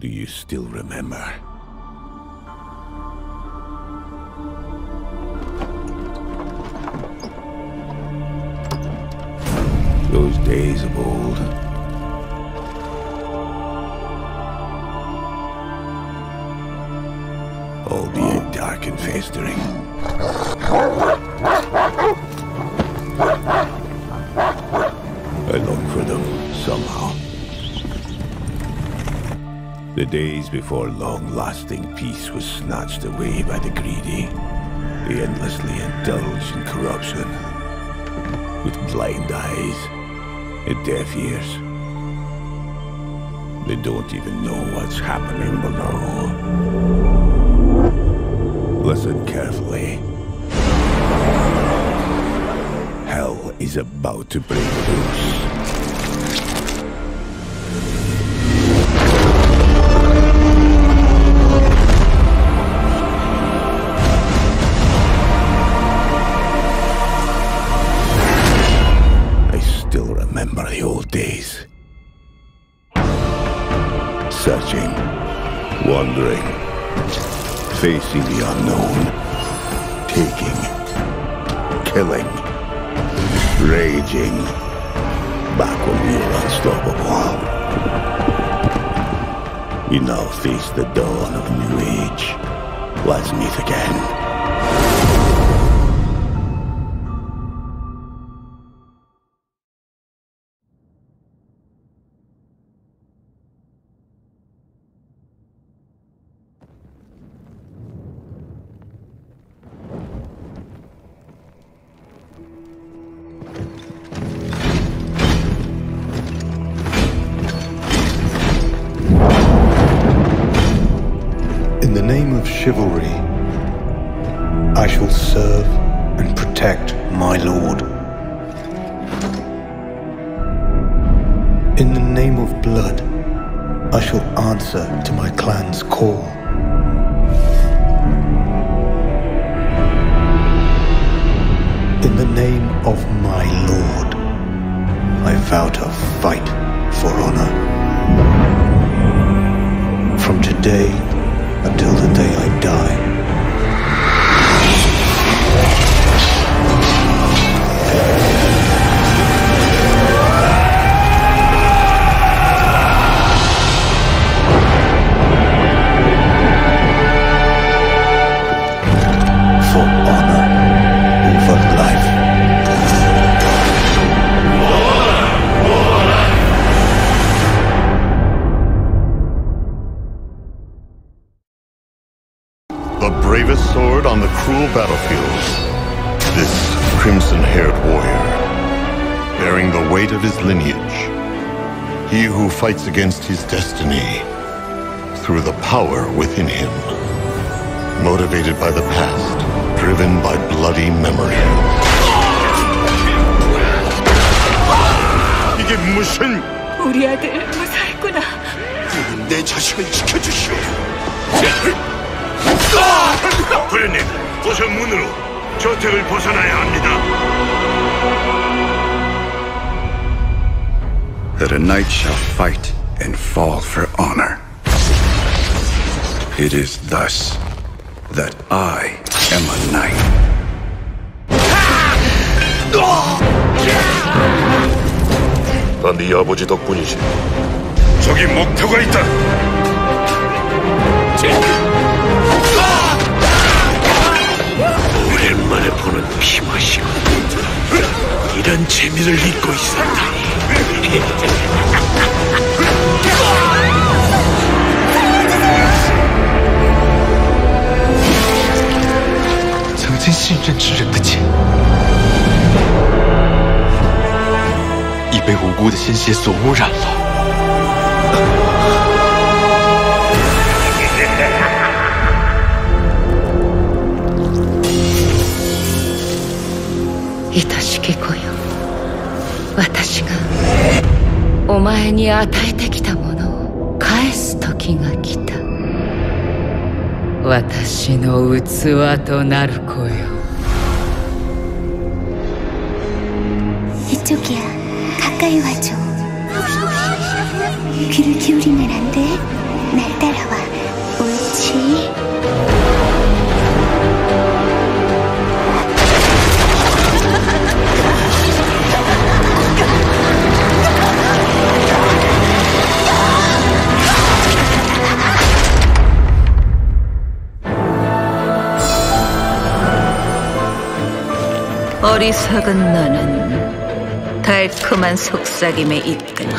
Do you still remember? Those days of old. Albeit dark and festering. The days before long-lasting peace was snatched away by the greedy. They endlessly indulge in corruption. With blind eyes and deaf ears. They don't even know what's happening below. Listen carefully. Hell is about to break loose. Remember the old days. Searching, wandering, facing the unknown, taking, killing, raging. Back when we were unstoppable. We now face the dawn of a new age. Let's meet again. Chivalry, I shall serve and protect my lord. In the name of blood, I shall answer to my clan's call. In the name of my lord, I vow to fight for honor. From today The bravest sword on the cruel battlefield. This crimson haired warrior, bearing the weight of his lineage. He who fights against his destiny through the power within him. Motivated by the past, driven by bloody memory. 이게 무슨 우리 아들 무사했구나. 내 자식을 지켜주시오. 부련님, 어서 문으로 저택을 벗어나야 합니다. that a knight shall fight and fall for honor. It is thus that I am a knight. 다네 아버지 덕분이지. 저기 목표가 있다. 오랜만에 보는 피맛이고 이런 재미를 잊고 있었다니. 진실전 출력 끝이 已被无辜的鲜血所污染了。愛しき子よ私がお前に与えてきたものを返す時が来た私の器となる子よ 이쪽이야. 가까이 와줘. 귀를 기울이면 안 돼. 날 따라와, 옳지? 어리석은 너는 달콤한 속삭임에 이끌려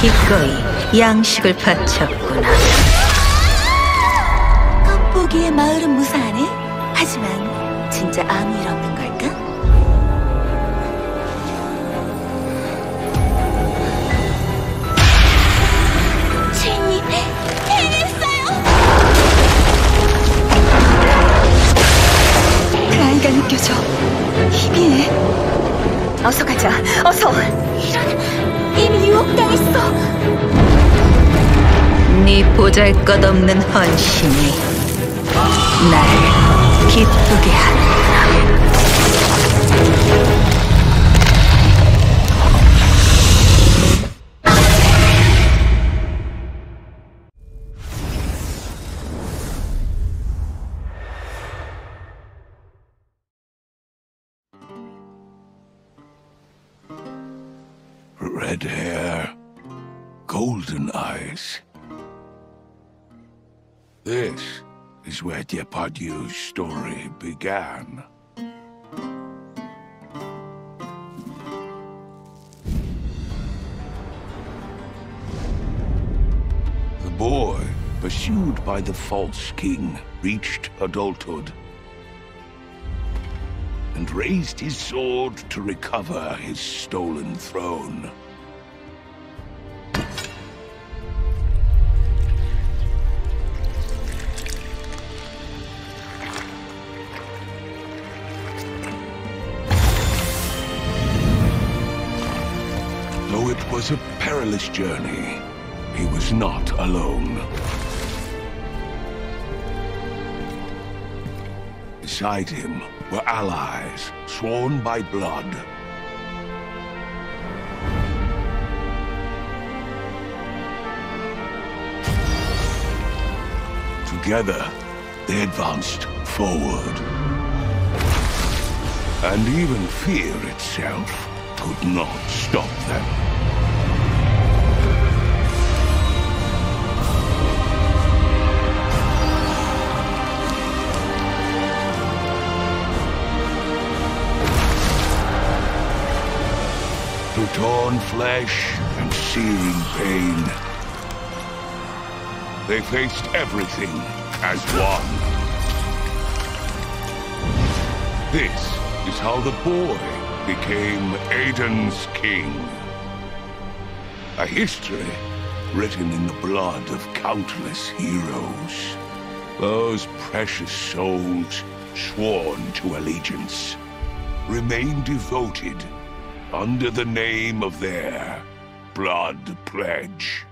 기꺼이 양식을 바쳤구나. 겉보기에 마을은 무사하네? 하지만 진짜 아무 일 없는 걸까? 느껴져. 희미해. 어서 가자, 어서! 이런, 이미 유혹당했어. 네 보잘것없는 헌신이 날 기쁘게 하는구나. Golden eyes. This is where Depardieu's story began. The boy, pursued by the false king, reached adulthood and raised his sword to recover his stolen throne. Was a perilous journey, he was not alone. Beside him were allies sworn by blood. Together, they advanced forward. And even fear itself could not stop them. Torn flesh and searing pain. They faced everything as one. This is how the boy became Aden's king. A history written in the blood of countless heroes. Those precious souls sworn to allegiance remain devoted under the name of their blood pledge.